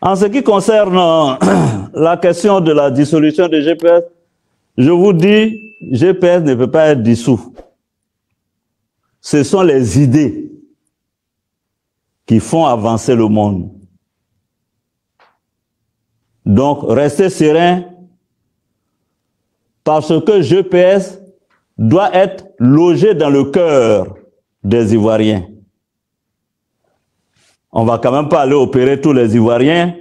En ce qui concerne la question de la dissolution de GPS, je vous dis, GPS ne peut pas être dissous. Ce sont les idées qui font avancer le monde. Donc, restez serein parce que GPS doit être logé dans le cœur des Ivoiriens. On va quand même pas aller opérer tous les Ivoiriens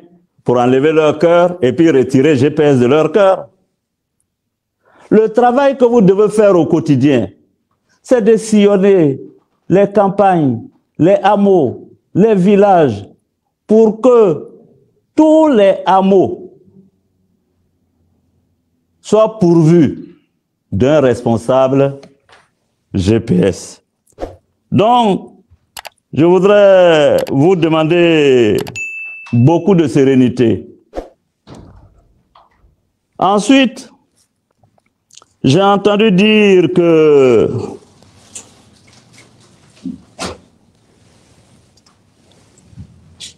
pour enlever leur cœur et puis retirer GPS de leur cœur. Le travail que vous devez faire au quotidien, c'est de sillonner les campagnes, les hameaux, les villages, pour que tous les hameaux soient pourvus d'un responsable GPS. Donc, je voudrais vous demander beaucoup de sérénité. Ensuite, j'ai entendu dire que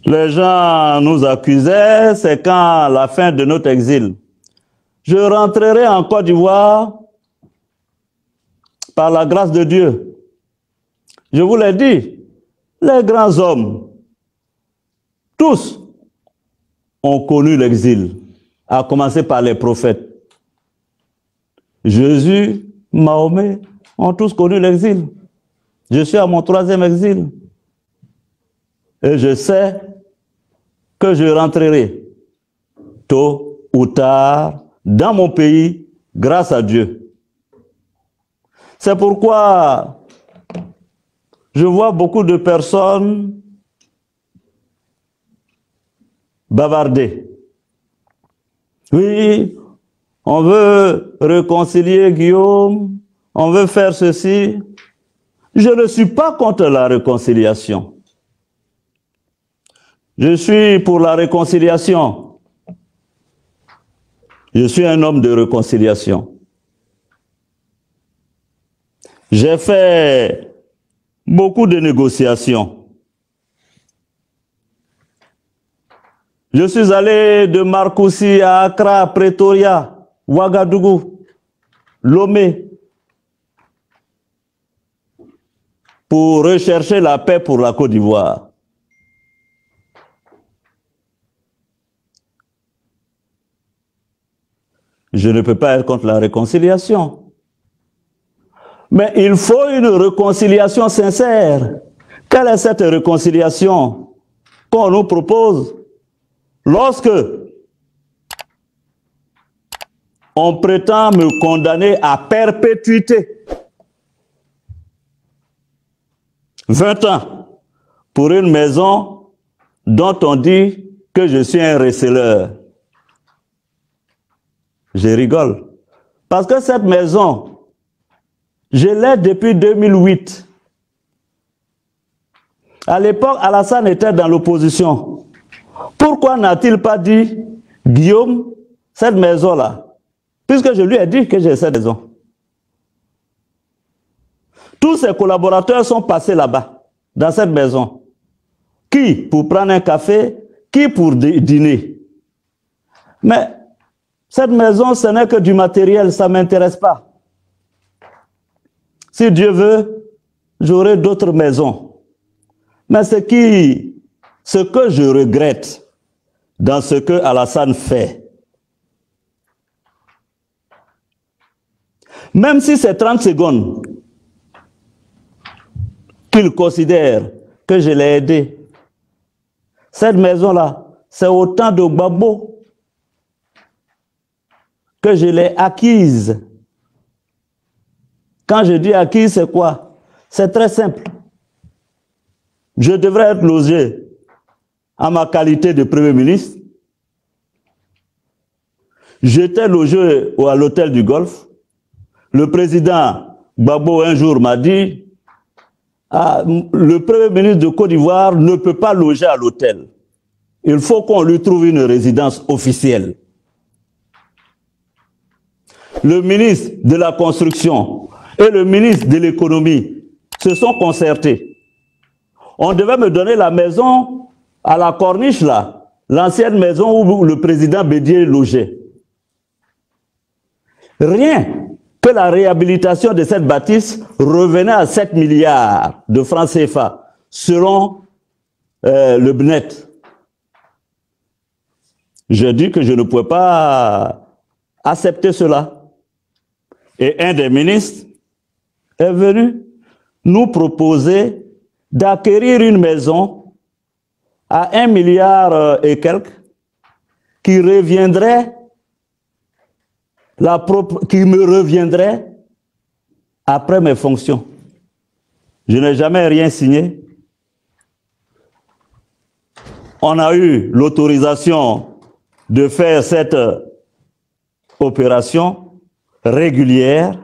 les gens nous accusaient, c'est quand la fin de notre exil. Je rentrerai en Côte d'Ivoire par la grâce de Dieu. Je vous l'ai dit, les grands hommes, tous ont connu l'exil, à commencer par les prophètes. Jésus, Mahomet ont tous connu l'exil. Je suis à mon troisième exil. Et je sais que je rentrerai tôt ou tard dans mon pays grâce à Dieu. C'est pourquoi je vois beaucoup de personnes bavarder. Oui, on veut réconcilier Guillaume, on veut faire ceci. Je ne suis pas contre la réconciliation. Je suis pour la réconciliation. Je suis un homme de réconciliation. J'ai fait beaucoup de négociations. Je suis allé de Marcoussi à Accra, Pretoria, Ouagadougou, Lomé, pour rechercher la paix pour la Côte d'Ivoire. Je ne peux pas être contre la réconciliation. Mais il faut une réconciliation sincère. Quelle est cette réconciliation qu'on nous propose lorsque on prétend me condamner à perpétuité? 20 ans pour une maison dont on dit que je suis un receleur. Je rigole. Parce que cette maison, je l'ai depuis 2008. À l'époque, Alassane était dans l'opposition. Pourquoi n'a-t-il pas dit, Guillaume, cette maison-là, puisque je lui ai dit que j'ai cette maison. Tous ses collaborateurs sont passés là-bas, dans cette maison. Qui pour prendre un café, qui pour dîner. Mais cette maison, ce n'est que du matériel, ça ne m'intéresse pas. Si Dieu veut, j'aurai d'autres maisons. Mais ce qui, ce que je regrette dans ce que Alassane fait, même si c'est 30 secondes qu'il considère que je l'ai aidé, cette maison-là, c'est autant de babos que je l'ai acquise. Quand je dis acquise, c'est quoi? C'est très simple. Je devrais être logé à ma qualité de Premier ministre. J'étais logé à l'hôtel du Golfe. Le président Babo un jour m'a dit, ah, le Premier ministre de Côte d'Ivoire ne peut pas loger à l'hôtel. Il faut qu'on lui trouve une résidence officielle le ministre de la Construction et le ministre de l'Économie se sont concertés. On devait me donner la maison à la corniche là, l'ancienne maison où le président Bédier logeait. Rien que la réhabilitation de cette bâtisse revenait à 7 milliards de francs CFA, selon euh, le BNET. Je dis que je ne pouvais pas accepter cela. Et un des ministres est venu nous proposer d'acquérir une maison à un milliard et quelques qui reviendrait la qui me reviendrait après mes fonctions. Je n'ai jamais rien signé. On a eu l'autorisation de faire cette opération régulière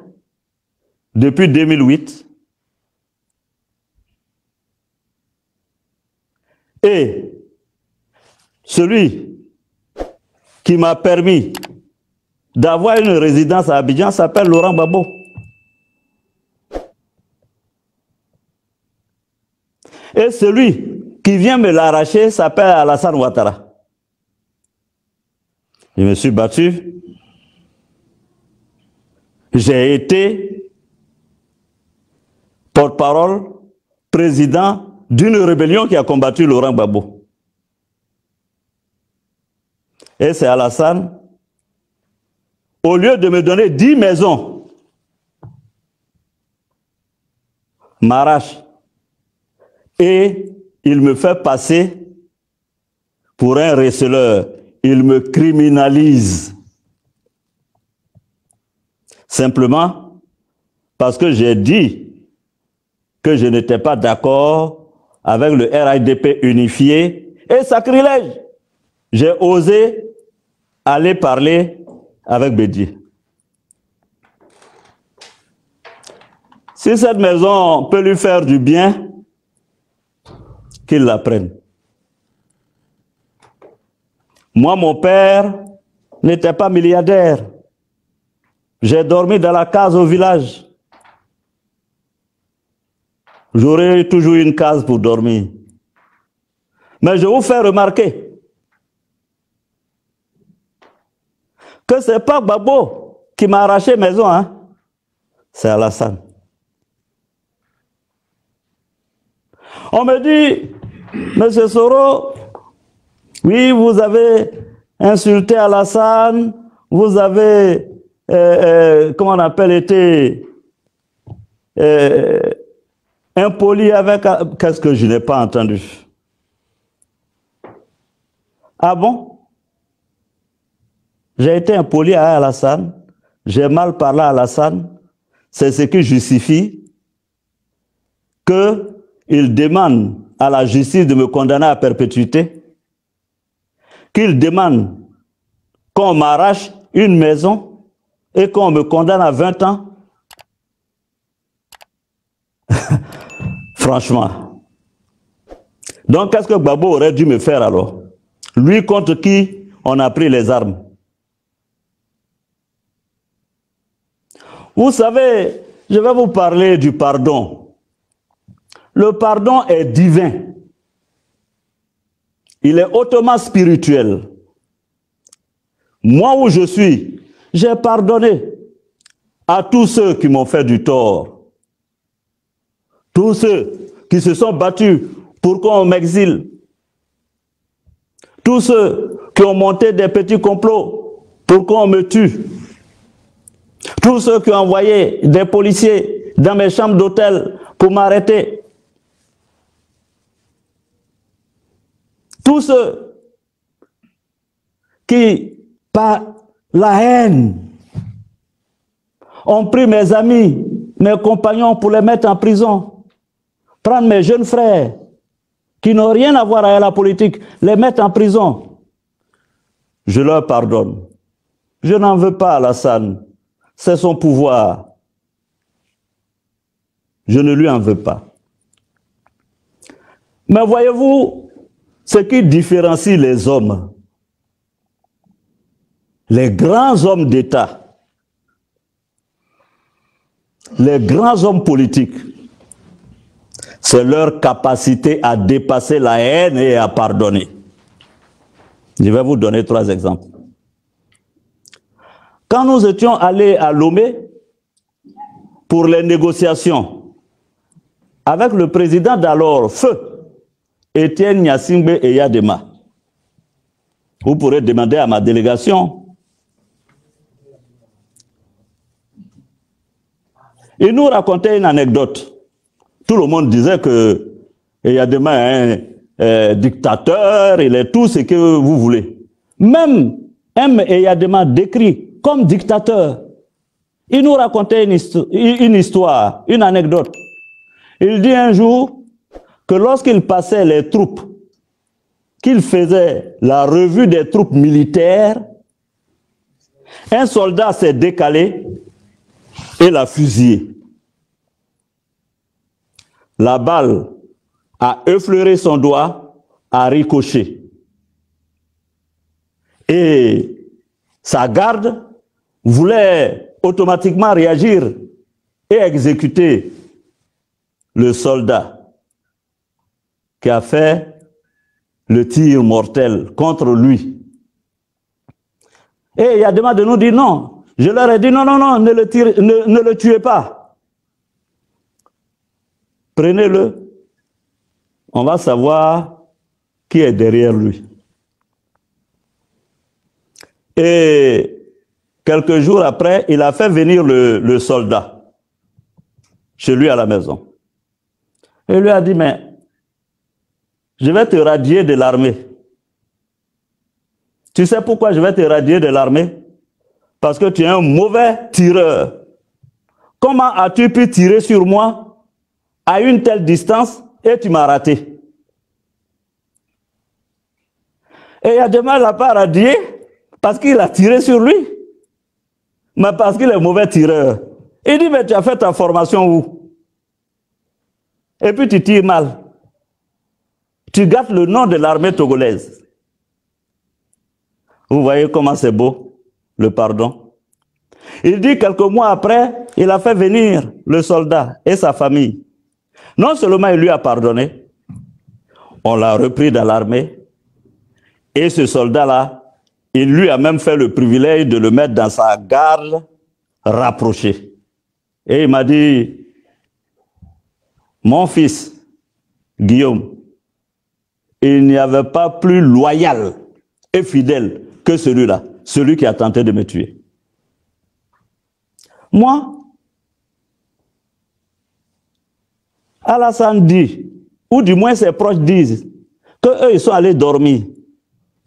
depuis 2008. Et celui qui m'a permis d'avoir une résidence à Abidjan s'appelle Laurent Babo. Et celui qui vient me l'arracher s'appelle Alassane Ouattara. Je me suis battu. J'ai été porte-parole, président d'une rébellion qui a combattu Laurent Babo. Et c'est Alassane au lieu de me donner dix maisons, m'arrache et il me fait passer pour un receleur. Il me criminalise. Simplement parce que j'ai dit que je n'étais pas d'accord avec le RIDP unifié et sacrilège. J'ai osé aller parler avec Bédier. Si cette maison peut lui faire du bien, qu'il la prenne. Moi, mon père n'était pas milliardaire. J'ai dormi dans la case au village. J'aurais toujours une case pour dormir. Mais je vous fais remarquer que ce n'est pas Babo qui m'a arraché maison, hein? c'est Alassane. On me dit, Monsieur Soro, oui, vous avez insulté Alassane, vous avez, euh, euh, comment on appelle, été euh, impoli avec... Qu'est-ce que je n'ai pas entendu? Ah bon? J'ai été impoli à Alassane, j'ai mal parlé à Alassane, c'est ce qui justifie qu'il demande à la justice de me condamner à perpétuité, qu'il demande qu'on m'arrache une maison et qu'on me condamne à 20 ans. Franchement. Donc, qu'est-ce que Babo aurait dû me faire alors? Lui contre qui on a pris les armes? Vous savez, je vais vous parler du pardon. Le pardon est divin. Il est hautement spirituel. Moi où je suis, j'ai pardonné à tous ceux qui m'ont fait du tort. Tous ceux qui se sont battus pour qu'on m'exile. Tous ceux qui ont monté des petits complots pour qu'on me tue. Tous ceux qui ont envoyé des policiers dans mes chambres d'hôtel pour m'arrêter. Tous ceux qui, par la haine, ont pris mes amis, mes compagnons pour les mettre en prison, prendre mes jeunes frères qui n'ont rien à voir avec la politique, les mettre en prison. Je leur pardonne. Je n'en veux pas, Alassane c'est son pouvoir. Je ne lui en veux pas. Mais voyez-vous, ce qui différencie les hommes, les grands hommes d'État, les grands hommes politiques, c'est leur capacité à dépasser la haine et à pardonner. Je vais vous donner trois exemples. Quand nous étions allés à Lomé pour les négociations avec le président d'alors, Feu, Étienne Nyasingbe et Yadema, vous pourrez demander à ma délégation. Il nous racontait une anecdote. Tout le monde disait que Yadema est un dictateur, il est tout ce que vous voulez. Même M. Yadema décrit comme dictateur. Il nous racontait une histoire, une anecdote. Il dit un jour que lorsqu'il passait les troupes qu'il faisait la revue des troupes militaires, un soldat s'est décalé et l'a fusillé. La balle a effleuré son doigt, a ricoché. Et sa garde voulait automatiquement réagir et exécuter le soldat qui a fait le tir mortel contre lui. Et il y a demandé de nous dire non. Je leur ai dit non, non, non, ne le, ne, le tuez pas. Prenez-le. On va savoir qui est derrière lui. Et quelques jours après, il a fait venir le, soldat chez lui à la maison. Et lui a dit, mais je vais te radier de l'armée. Tu sais pourquoi je vais te radier de l'armée? Parce que tu es un mauvais tireur. Comment as-tu pu tirer sur moi? À une telle distance et tu m'as raté Et Adema ne l'a pas radié parce qu'il a tiré sur lui, mais parce qu'il est mauvais tireur. Il dit, mais tu as fait ta formation où? Et puis tu tires mal tu gâtes le nom de l'armée togolaise. Vous voyez comment c'est beau, le pardon. Il dit quelques mois après, il a fait venir le soldat et sa famille. Non seulement il lui a pardonné, on l'a repris dans l'armée, et ce soldat-là, il lui a même fait le privilège de le mettre dans sa garde rapprochée. Et il m'a dit, mon fils, Guillaume, il n'y avait pas plus loyal et fidèle que celui-là, celui qui a tenté de me tuer. Moi, Alassane dit, ou du moins ses proches disent, qu'eux, ils sont allés dormir.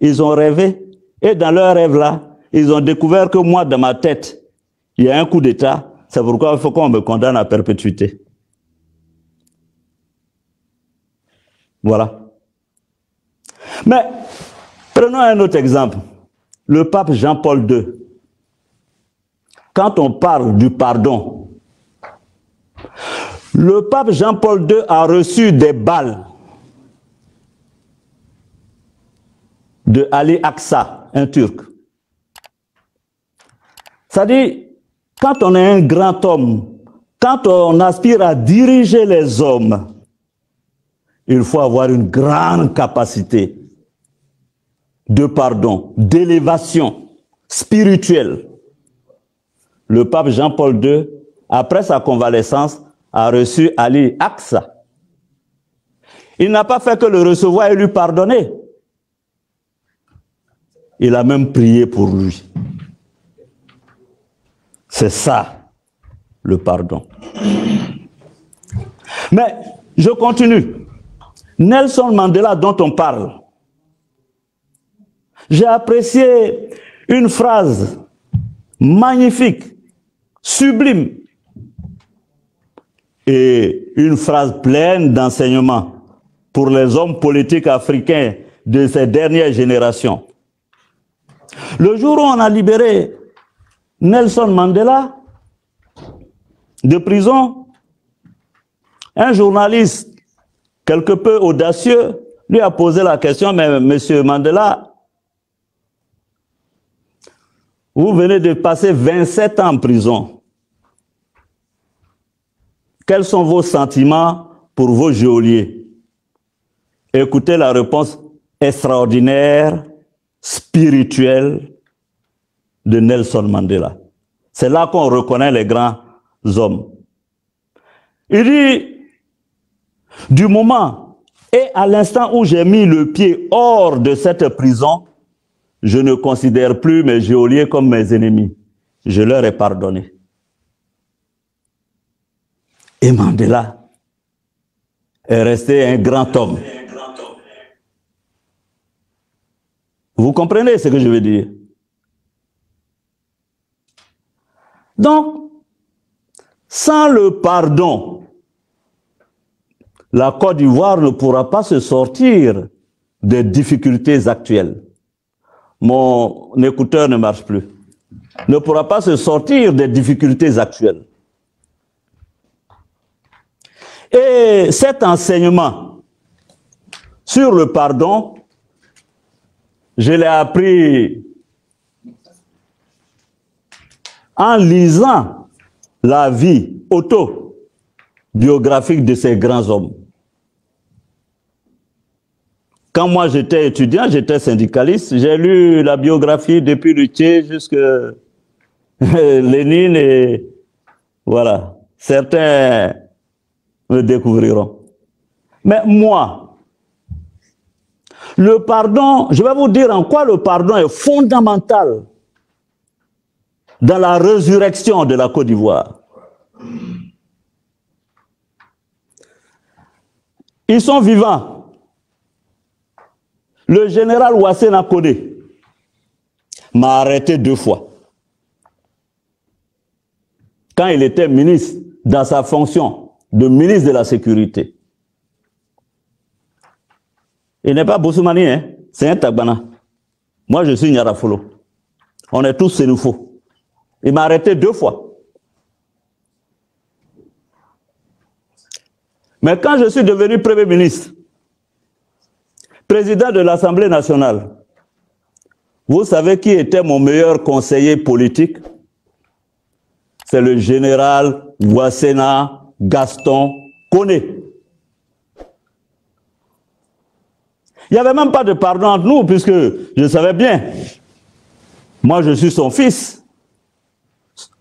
Ils ont rêvé, et dans leur rêve-là, ils ont découvert que moi, dans ma tête, il y a un coup d'État, c'est pourquoi il faut qu'on me condamne à perpétuité. Voilà. Mais prenons un autre exemple. Le pape Jean-Paul II. Quand on parle du pardon, le pape Jean-Paul II a reçu des balles de Ali Aksa, un Turc. C'est-à-dire, quand on est un grand homme, quand on aspire à diriger les hommes, il faut avoir une grande capacité de pardon, d'élévation spirituelle. Le pape Jean-Paul II, après sa convalescence, a reçu Ali Aksa. Il n'a pas fait que le recevoir et lui pardonner. Il a même prié pour lui. C'est ça, le pardon. Mais je continue. Nelson Mandela dont on parle, j'ai apprécié une phrase magnifique, sublime, et une phrase pleine d'enseignement pour les hommes politiques africains de ces dernières générations. Le jour où on a libéré Nelson Mandela de prison, un journaliste quelque peu audacieux lui a posé la question, mais monsieur Mandela, Vous venez de passer 27 ans en prison. Quels sont vos sentiments pour vos geôliers? Écoutez la réponse extraordinaire spirituelle de Nelson Mandela. C'est là qu'on reconnaît les grands hommes. Il dit, du moment et à l'instant où j'ai mis le pied hors de cette prison, je ne considère plus mes geôliers comme mes ennemis. Je leur ai pardonné. Et Mandela est resté un grand homme. Vous comprenez ce que je veux dire? Donc, sans le pardon, la Côte d'Ivoire ne pourra pas se sortir des difficultés actuelles. Mon écouteur ne marche plus. Ne pourra pas se sortir des difficultés actuelles. Et cet enseignement sur le pardon, je l'ai appris en lisant la vie autobiographique de ces grands hommes. Quand moi j'étais étudiant, j'étais syndicaliste, j'ai lu la biographie depuis Luthier jusqu'à Lénine et voilà. Certains me découvriront. Mais moi, le pardon, je vais vous dire en quoi le pardon est fondamental dans la résurrection de la Côte d'Ivoire. Ils sont vivants. Le général Ouassena Kodé m'a arrêté deux fois. Quand il était ministre dans sa fonction de ministre de la Sécurité. Il n'est pas Boussoumani, hein? c'est un Tagbana. Moi, je suis Nyarafolo. On est tous Sénoufo. Il m'a arrêté deux fois. Mais quand je suis devenu Premier ministre, président de l'Assemblée nationale, vous savez qui était mon meilleur conseiller politique? C'est le général Ouassena Gaston Koné. Il n'y avait même pas de pardon entre nous, puisque je savais bien. Moi, je suis son fils.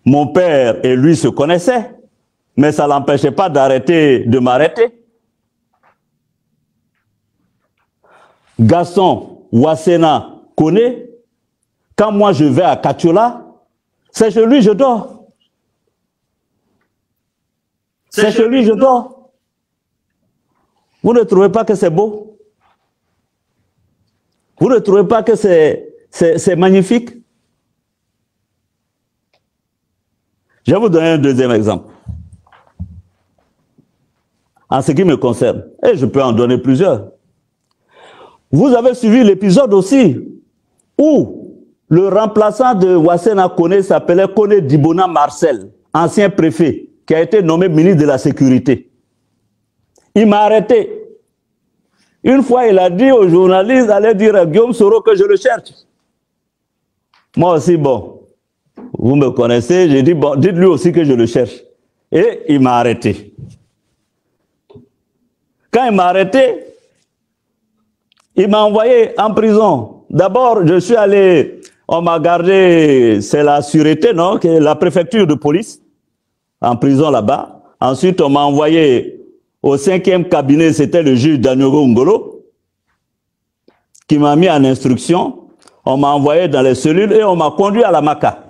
Mon père et lui se connaissaient, mais ça l'empêchait pas d'arrêter de m'arrêter. Gaston Ouassena connaît, quand moi je vais à Katiola, c'est chez lui je dors. C'est chez lui je dors. Vous ne trouvez pas que c'est beau? Vous ne trouvez pas que c'est magnifique? Je vais vous donner un deuxième exemple. En ce qui me concerne, et je peux en donner plusieurs. Vous avez suivi l'épisode aussi où le remplaçant de Wassena Kone s'appelait Kone Dibona Marcel, ancien préfet, qui a été nommé ministre de la Sécurité. Il m'a arrêté. Une fois, il a dit aux journalistes d'aller dire à Guillaume Soro que je le cherche. Moi aussi, bon, vous me connaissez, j'ai dit, bon, dites-lui aussi que je le cherche. Et il m'a arrêté. Quand il m'a arrêté, il m'a envoyé en prison. D'abord, je suis allé, on m'a gardé, c'est la sûreté, non, la préfecture de police, en prison là-bas. Ensuite, on m'a envoyé au cinquième cabinet, c'était le juge Daniel Ngolo, qui m'a mis en instruction. On m'a envoyé dans les cellules et on m'a conduit à la MACA.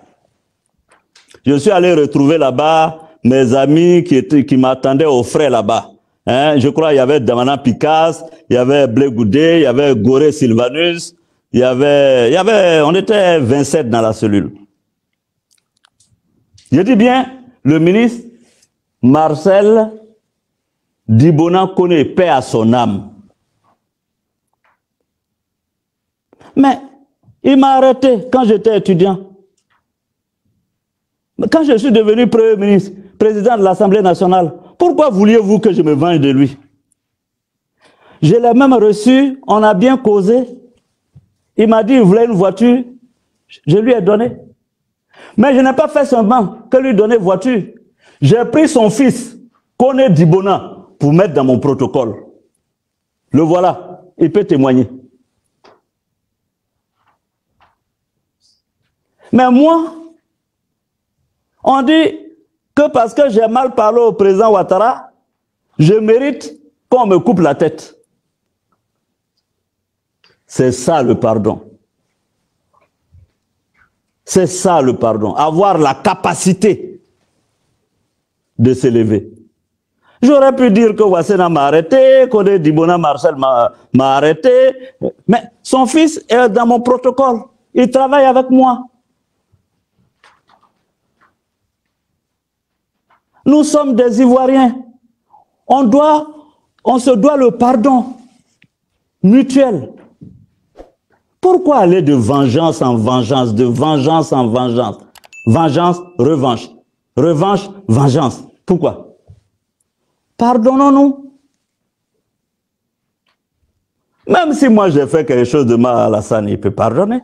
Je suis allé retrouver là-bas mes amis qui, étaient, qui m'attendaient au frais là-bas. Hein, je crois qu'il y avait Damana Picasse, il y avait Blé Goudé, il y avait Goré Sylvanus, il y avait, il y avait, on était 27 dans la cellule. Je dis bien, le ministre Marcel Dibona connaît paix à son âme. Mais il m'a arrêté quand j'étais étudiant. Quand je suis devenu Premier ministre, président de l'Assemblée nationale, pourquoi vouliez-vous que je me venge de lui? Je l'ai même reçu, on a bien causé. Il m'a dit, il voulait une voiture, je lui ai donné. Mais je n'ai pas fait seulement que lui donner voiture. J'ai pris son fils, Kone Dibona, pour mettre dans mon protocole. Le voilà, il peut témoigner. Mais moi, on dit que parce que j'ai mal parlé au président Ouattara, je mérite qu'on me coupe la tête. C'est ça le pardon. C'est ça le pardon. Avoir la capacité de s'élever. J'aurais pu dire que Wassena m'a arrêté, que Dibona Marcel m'a arrêté, mais son fils est dans mon protocole. Il travaille avec moi. Nous sommes des Ivoiriens. On doit, on se doit le pardon mutuel. Pourquoi aller de vengeance en vengeance, de vengeance en vengeance? Vengeance, revanche. Revanche, vengeance. Pourquoi? Pardonnons-nous. Même si moi j'ai fait quelque chose de mal à Alassane, il peut pardonner.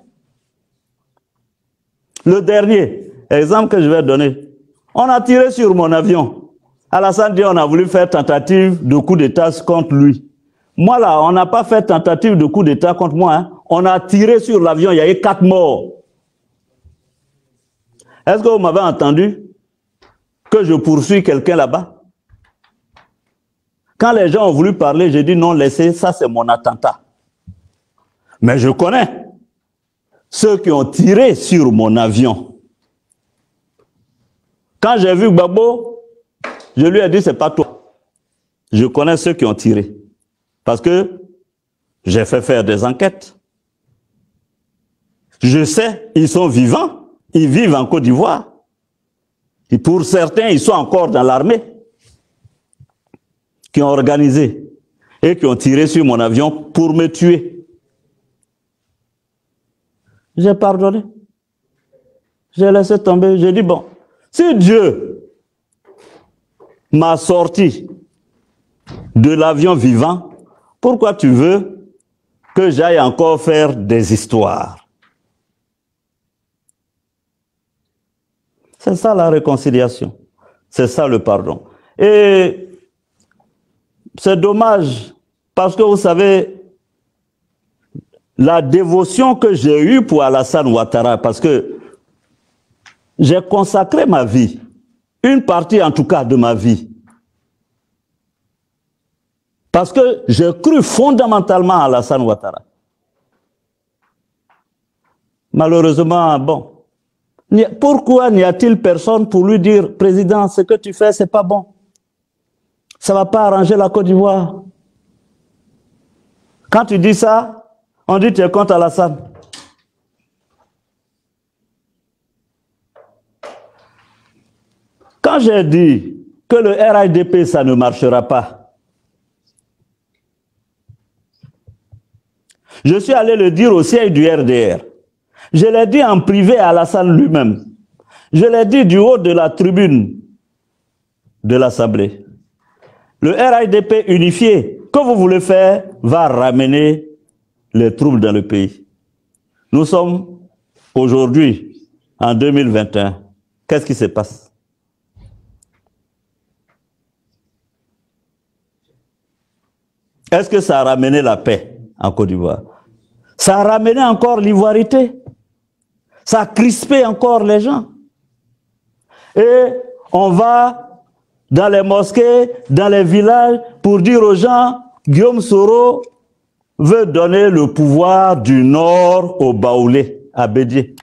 Le dernier exemple que je vais donner, on a tiré sur mon avion. Alassane dit on a voulu faire tentative de coup d'État contre lui. Moi là, on n'a pas fait tentative de coup d'État contre moi. Hein. On a tiré sur l'avion, il y a eu quatre morts. Est-ce que vous m'avez entendu que je poursuis quelqu'un là-bas? Quand les gens ont voulu parler, j'ai dit non, laissez, ça c'est mon attentat. Mais je connais ceux qui ont tiré sur mon avion. Quand j'ai vu Babo, je lui ai dit, c'est pas toi. Je connais ceux qui ont tiré. Parce que j'ai fait faire des enquêtes. Je sais, ils sont vivants. Ils vivent en Côte d'Ivoire. Et pour certains, ils sont encore dans l'armée qui ont organisé et qui ont tiré sur mon avion pour me tuer. J'ai pardonné. J'ai laissé tomber. J'ai dit, bon, si Dieu m'a sorti de l'avion vivant, pourquoi tu veux que j'aille encore faire des histoires? C'est ça la réconciliation. C'est ça le pardon. Et c'est dommage parce que vous savez, la dévotion que j'ai eue pour Alassane Ouattara, parce que j'ai consacré ma vie, une partie en tout cas de ma vie, parce que j'ai cru fondamentalement à Alassane Ouattara. Malheureusement, bon, pourquoi n'y a-t-il personne pour lui dire, président, ce que tu fais, c'est pas bon? Ça va pas arranger la Côte d'Ivoire. Quand tu dis ça, on dit tu es contre Alassane. Quand j'ai dit que le RIDP, ça ne marchera pas, je suis allé le dire au siège du RDR. Je l'ai dit en privé à Alassane lui-même. Je l'ai dit du haut de la tribune de l'Assemblée. Le RIDP unifié que vous voulez faire va ramener les troubles dans le pays. Nous sommes aujourd'hui en 2021. Qu'est-ce qui se passe? Est-ce que ça a ramené la paix en Côte d'Ivoire? Ça a ramené encore l'ivoirité? Ça a encore les gens. Et on va dans les mosquées, dans les villages, pour dire aux gens, Guillaume Soro veut donner le pouvoir du nord au Baoulé, à Bédier.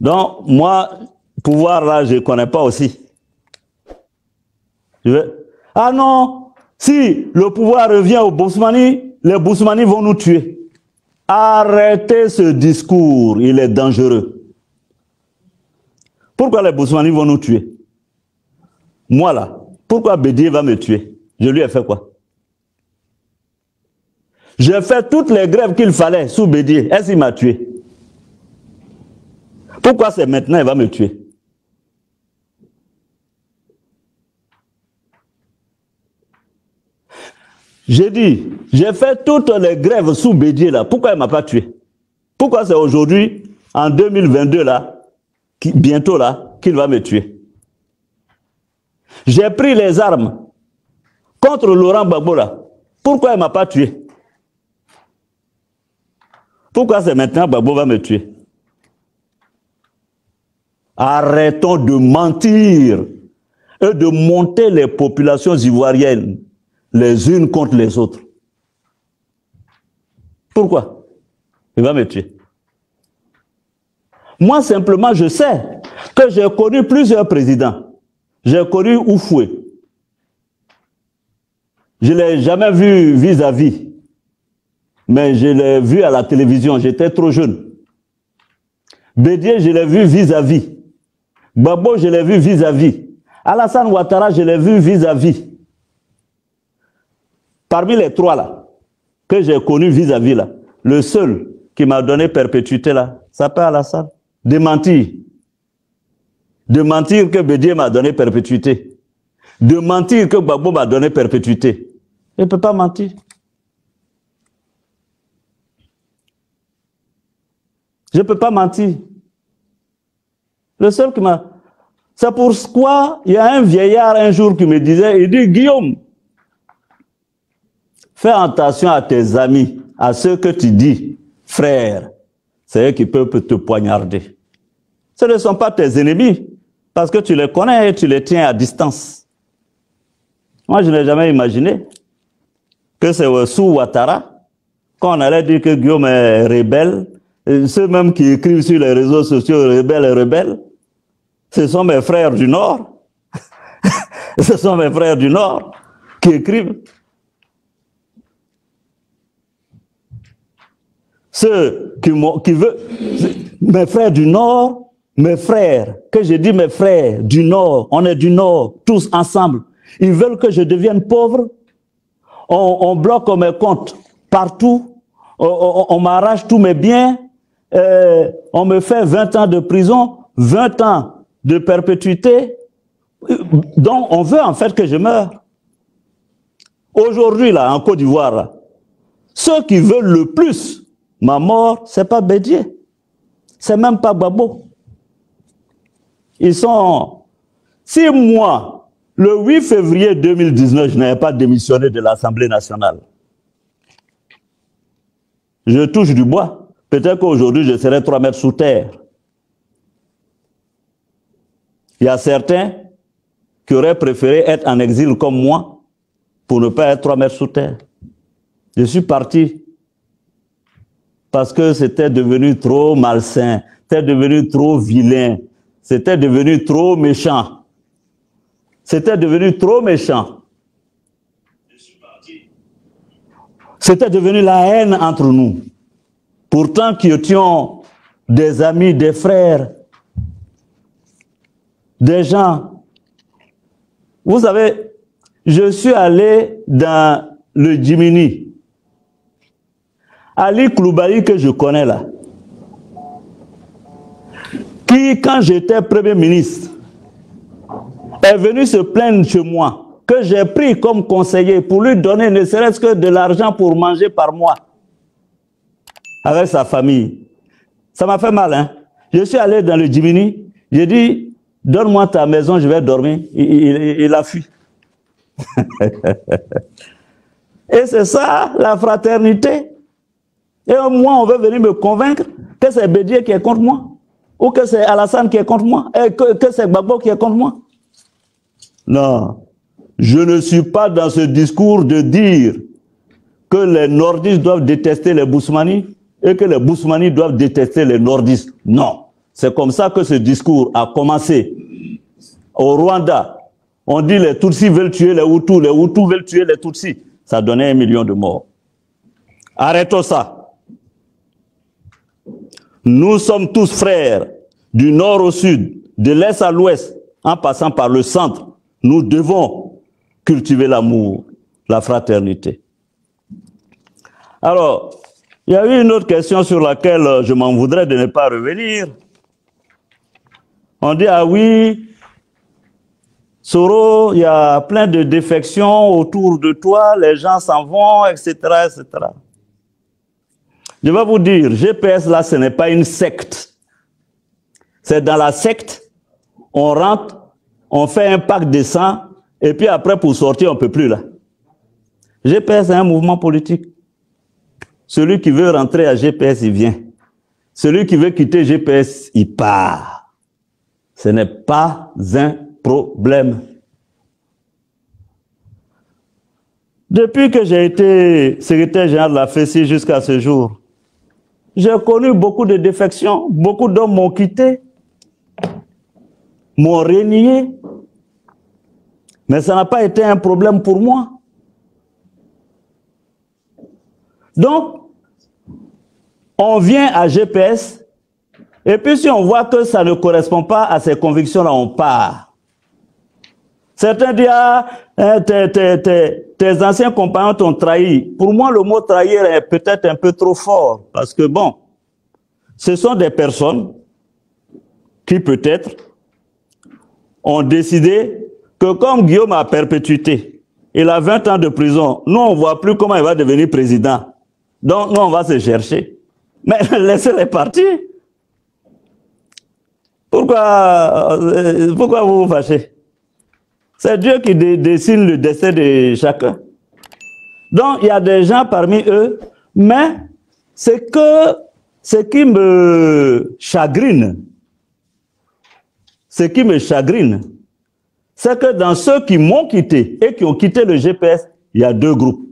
Donc, moi, pouvoir là, je ne connais pas aussi. Ah non, si le pouvoir revient aux Bousmani, les Bousmani vont nous tuer. Arrêtez ce discours, il est dangereux. Pourquoi les Bousmani vont nous tuer? Moi là, pourquoi Bédier va me tuer? Je lui ai fait quoi? J'ai fait toutes les grèves qu'il fallait sous Bédier. Est-ce qu'il m'a tué? Pourquoi c'est maintenant qu'il va me tuer? J'ai dit, j'ai fait toutes les grèves sous Bédier là. Pourquoi il m'a pas tué? Pourquoi c'est aujourd'hui, en 2022 là, bientôt là, qu'il va me tuer? J'ai pris les armes contre Laurent Gbagbo Pourquoi il m'a pas tué? Pourquoi c'est maintenant Gbagbo va me tuer? Arrêtons de mentir et de monter les populations ivoiriennes les unes contre les autres. Pourquoi? Il va me tuer. Moi, simplement, je sais que j'ai connu plusieurs présidents. J'ai connu Oufoué. Je ne l'ai jamais vu vis-à-vis, mais je l'ai vu à la télévision. J'étais trop jeune. Bédier, je l'ai vu vis-à-vis. Babo, je l'ai vu vis-à-vis. Alassane Ouattara, je l'ai vu vis-à-vis. Parmi les trois là, que j'ai connus vis-à-vis là, le seul qui m'a donné perpétuité là, s'appelle Alassane. De mentir. De mentir que Bédier m'a donné perpétuité. De mentir que Babo m'a donné perpétuité. Il ne peut pas mentir. Je ne peux pas mentir. Le seul qui m'a... C'est pourquoi il y a un vieillard un jour qui me disait, il dit, Guillaume, fais attention à tes amis, à ceux que tu dis, frère, c'est eux qui peuvent te poignarder. Ce ne sont pas tes ennemis, parce que tu les connais et tu les tiens à distance. Moi, je n'ai jamais imaginé que c'est sous Ouattara, quand on allait dire que Guillaume est rebelle, ceux même qui écrivent sur les réseaux sociaux rebelle et rebelle, ce sont mes frères du Nord. ce sont mes frères du Nord qui écrivent. Ceux qui, qui veulent, mes frères du Nord, mes frères, que je dis mes frères du Nord, on est du Nord, tous ensemble. Ils veulent que je devienne pauvre. On, bloque mes comptes partout. On, on m'arrache tous mes biens. Euh, on me fait 20 ans de prison, 20 ans de perpétuité, dont on veut en fait que je meure. Aujourd'hui, là, en Côte d'Ivoire, ceux qui veulent le plus ma mort, c'est pas Bédier. C'est même pas Babo. Ils sont. Si moi, le 8 février 2019, je n'avais pas démissionné de l'Assemblée nationale, je touche du bois. Peut-être qu'aujourd'hui, je serais trois mètres sous terre. Il y a certains qui auraient préféré être en exil comme moi pour ne pas être trois mètres sous terre. Je suis parti parce que c'était devenu trop malsain, c'était devenu trop vilain, c'était devenu trop méchant. C'était devenu trop méchant. C'était devenu la haine entre nous. Pourtant qui étions des amis, des frères, des gens. Vous savez, je suis allé dans le Jimini. Ali Kloubali que je connais là, qui, quand j'étais Premier ministre, est venu se plaindre chez moi, que j'ai pris comme conseiller pour lui donner ne serait-ce que de l'argent pour manger par mois avec sa famille. Ça m'a fait mal, hein. Je suis allé dans le Jimini, j'ai dit, donne-moi ta maison, je vais dormir. Il, a fui. Et c'est ça, la fraternité. Et moi, on veut venir me convaincre que c'est Bédier qui est contre moi, ou que c'est Alassane qui est contre moi, et que, c'est Gbagbo qui est contre moi. Non, je ne suis pas dans ce discours de dire que les nordistes doivent détester les Bousmani et que les Bousmani doivent détester les nordistes. Non. C'est comme ça que ce discours a commencé. Au Rwanda, on dit les Tutsis veulent tuer les Hutus, les Hutus veulent tuer les Tutsis. Ça donnait un million de morts. Arrêtons ça. Nous sommes tous frères, du nord au sud, de l'est à l'ouest, en passant par le centre. Nous devons cultiver l'amour, la fraternité. Alors, il y a eu une autre question sur laquelle je m'en voudrais de ne pas revenir. On dit, ah oui, Soro, il y a plein de défections autour de toi, les gens s'en vont, etc., etc. Je vais vous dire, GPS là, ce n'est pas une secte. C'est dans la secte, on rentre, on fait un pacte de sang, et puis après, pour sortir, on peut plus là. GPS est un mouvement politique. Celui qui veut rentrer à GPS, il vient. Celui qui veut quitter GPS, il part. Ce n'est pas un problème. Depuis que j'ai été secrétaire général de la FECI jusqu'à ce jour, j'ai connu beaucoup de défections, beaucoup d'hommes m'ont quitté, m'ont renié, mais ça n'a pas été un problème pour moi. Donc, on vient à GPS, et puis si on voit que ça ne correspond pas à ses convictions-là, on part. Certains disent, ah, hein, tes, anciens compagnons t'ont trahi. Pour moi, le mot trahir est peut-être un peu trop fort, parce que bon, ce sont des personnes qui peut-être ont décidé que comme Guillaume a perpétuité, il a 20 ans de prison, nous on voit plus comment il va devenir président. Donc nous on va se chercher. Mais laissez-les partir. Pourquoi, euh, pourquoi vous vous fâchez? C'est Dieu qui dessine le destin de chacun. Donc, il y a des gens parmi eux, mais c'est que ce qui me chagrine, ce qui me chagrine, c'est que dans ceux qui m'ont quitté et qui ont quitté le GPS, il y a deux groupes.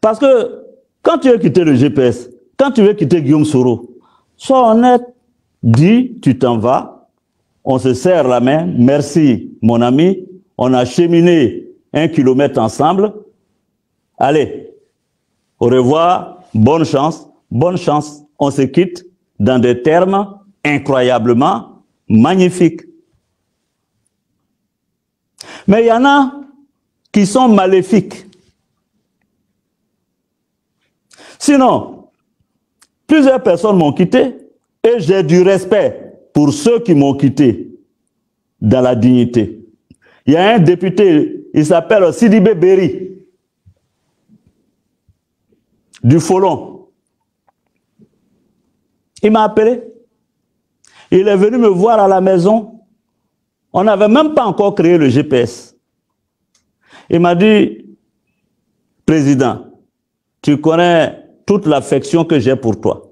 Parce que quand tu veux quitter le GPS, quand tu veux quitter Guillaume Soro, sois honnête, Dis, tu t'en vas, on se serre la main, merci mon ami, on a cheminé un kilomètre ensemble, allez, au revoir, bonne chance, bonne chance, on se quitte dans des termes incroyablement magnifiques. Mais il y en a qui sont maléfiques. Sinon, plusieurs personnes m'ont quitté et j'ai du respect pour ceux qui m'ont quitté dans la dignité. Il y a un député, il s'appelle Sidibé Berry, du Folon. Il m'a appelé. Il est venu me voir à la maison. On n'avait même pas encore créé le GPS. Il m'a dit, Président, tu connais toute l'affection que j'ai pour toi.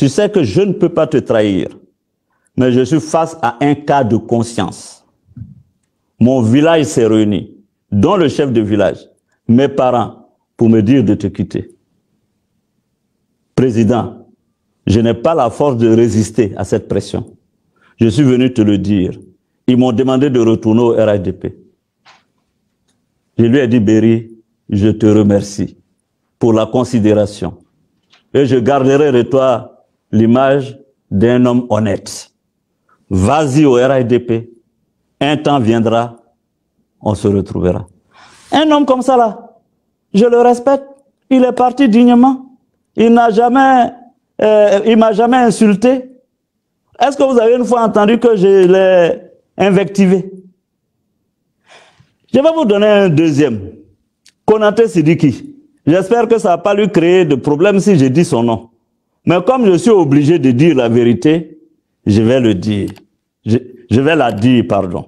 Tu sais que je ne peux pas te trahir, mais je suis face à un cas de conscience. Mon village s'est réuni, dont le chef de village, mes parents, pour me dire de te quitter. Président, je n'ai pas la force de résister à cette pression. Je suis venu te le dire. Ils m'ont demandé de retourner au RHDP. Je lui ai dit, Berry, je te remercie pour la considération. Et je garderai de toi l'image d'un homme honnête. Vas-y au RAIDP, un temps viendra, on se retrouvera. Un homme comme ça là, je le respecte, il est parti dignement, il n'a jamais, euh, il m'a jamais insulté. Est-ce que vous avez une fois entendu que je l'ai invectivé? Je vais vous donner un deuxième. Konaté Sidiki. J'espère que ça n'a pas lui créé de problème si je dis son nom. Mais comme je suis obligé de dire la vérité, je vais le dire. Je, vais la dire, pardon.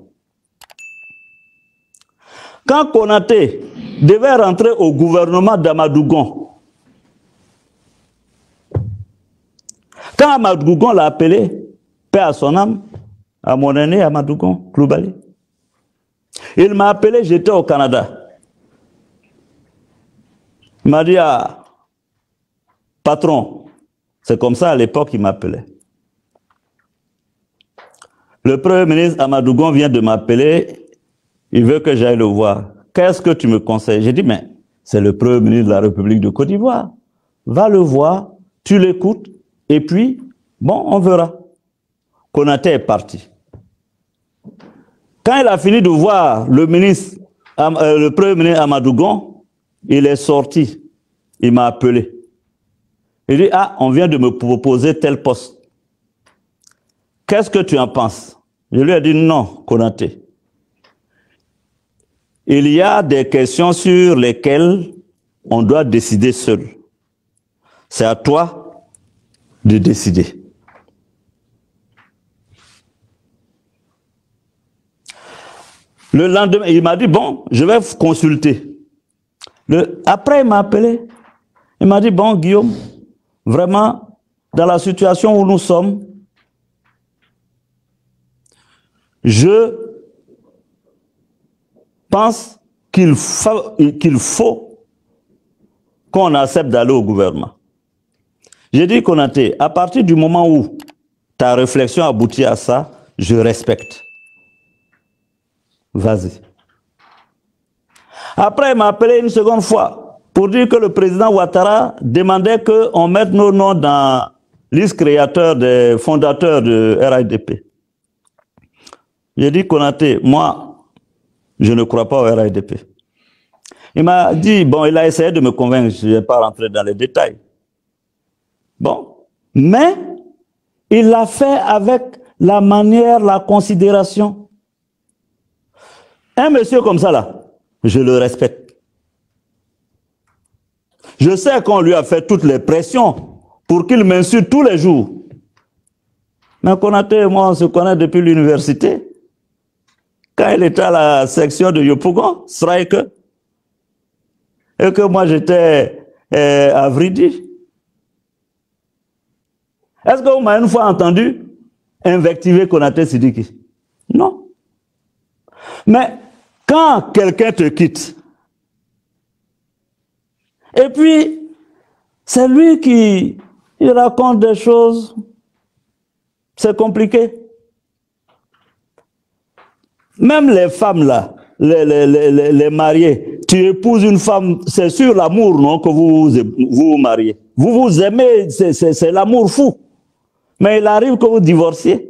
Quand Konaté devait rentrer au gouvernement d'Amadougon, quand Amadougon l'a appelé, paix à son âme, à mon aîné Amadougon, Kloubali, il m'a appelé, j'étais au Canada. Il m'a dit, ah, patron, c'est comme ça à l'époque il m'appelait. Le Premier ministre Amadougon vient de m'appeler, il veut que j'aille le voir. Qu'est-ce que tu me conseilles? J'ai dit, mais c'est le Premier ministre de la République de Côte d'Ivoire. Va le voir, tu l'écoutes, et puis, bon, on verra. Konaté est parti. Quand il a fini de voir le ministre, euh, le Premier ministre Amadougon, il est sorti. Il m'a appelé. Il dit, ah, on vient de me proposer tel poste. Qu'est-ce que tu en penses? Je lui ai dit, non, Konaté. Il y a des questions sur lesquelles on doit décider seul. C'est à toi de décider. Le lendemain, il m'a dit, bon, je vais consulter. Le, après, il m'a appelé. Il m'a dit, bon, Guillaume, Vraiment, dans la situation où nous sommes, je pense qu'il faut, qu'on accepte d'aller au gouvernement. J'ai dit, Konaté, à partir du moment où ta réflexion aboutit à ça, je respecte. Vas-y. Après, il m'a appelé une seconde fois pour dire que le président Ouattara demandait qu'on mette nos noms dans liste créateur des fondateurs de RIDP. J'ai dit, Konaté, moi, je ne crois pas au RIDP. Il m'a dit, bon, il a essayé de me convaincre, je ne vais pas rentrer dans les détails. Bon, mais il l'a fait avec la manière, la considération. Un monsieur comme ça, là, je le respecte. Je sais qu'on lui a fait toutes les pressions pour qu'il m'insulte tous les jours. Mais Konaté et moi, on se connaît depuis l'université. Quand il était à la section de Yopougon, Strike, et que moi j'étais euh, à Vridi. Est-ce que vous m'avez une fois entendu invectiver Konaté Sidiki? Non. Mais quand quelqu'un te quitte, et puis c'est lui qui il raconte des choses, c'est compliqué. Même les femmes là, les, les, les, les, mariés, tu épouses une femme, c'est sur l'amour, non, que vous vous mariez. Vous vous aimez, c'est l'amour fou. Mais il arrive que vous divorciez.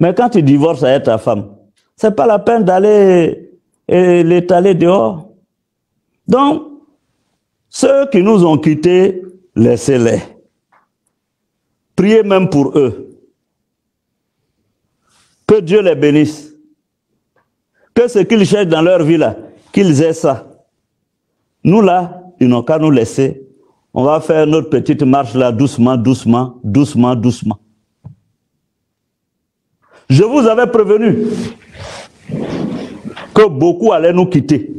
Mais quand tu divorces avec ta femme, c'est pas la peine d'aller l'étaler dehors. Donc, ceux qui nous ont quittés, laissez-les. Priez même pour eux. Que Dieu les bénisse. Que ce qu'ils cherchent dans leur vie là, qu'ils aient ça. Nous là, ils n'ont qu'à nous laisser. On va faire notre petite marche là doucement, doucement, doucement, doucement. Je vous avais prévenu que beaucoup allaient nous quitter.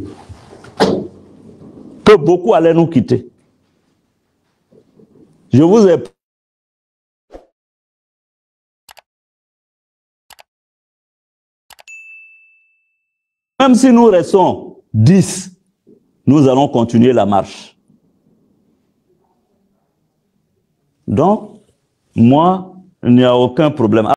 Que beaucoup allaient nous quitter. Je vous ai Même si nous restons 10, nous allons continuer la marche. Donc, moi, il n'y a aucun problème.